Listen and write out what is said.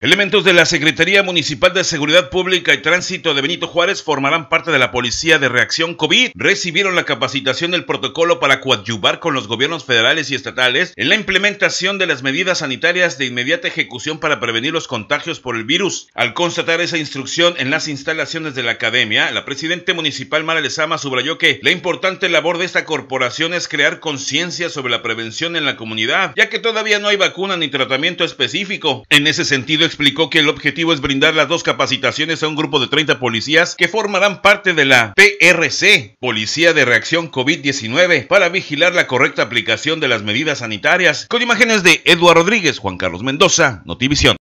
Elementos de la Secretaría Municipal de Seguridad Pública y Tránsito de Benito Juárez formarán parte de la Policía de Reacción COVID. Recibieron la capacitación del protocolo para coadyuvar con los gobiernos federales y estatales en la implementación de las medidas sanitarias de inmediata ejecución para prevenir los contagios por el virus. Al constatar esa instrucción en las instalaciones de la academia, la presidente municipal Mara Lezama subrayó que la importante labor de esta corporación es crear conciencia sobre la prevención en la comunidad, ya que todavía no hay vacuna ni tratamiento específico. En ese sentido, explicó que el objetivo es brindar las dos capacitaciones a un grupo de 30 policías que formarán parte de la PRC, Policía de Reacción COVID-19, para vigilar la correcta aplicación de las medidas sanitarias. Con imágenes de Eduardo Rodríguez, Juan Carlos Mendoza, Notivisión.